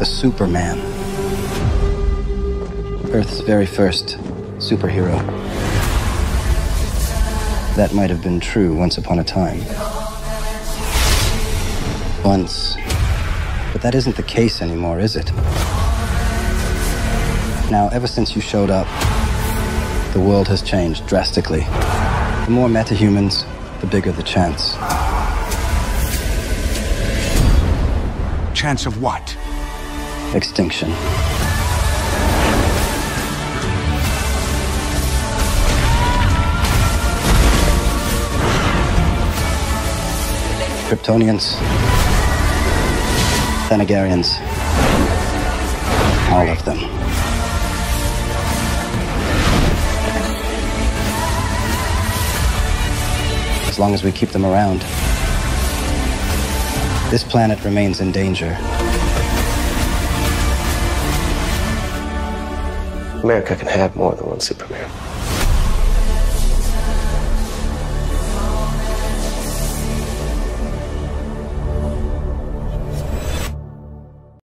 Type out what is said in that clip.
the Superman. Earth's very first superhero. That might have been true once upon a time. Once. But that isn't the case anymore, is it? Now, ever since you showed up, the world has changed drastically. The more metahumans, the bigger the chance. Chance of what? Extinction. Kryptonians, Thanagarians, all of them. As long as we keep them around, this planet remains in danger. America can have more than one Superman.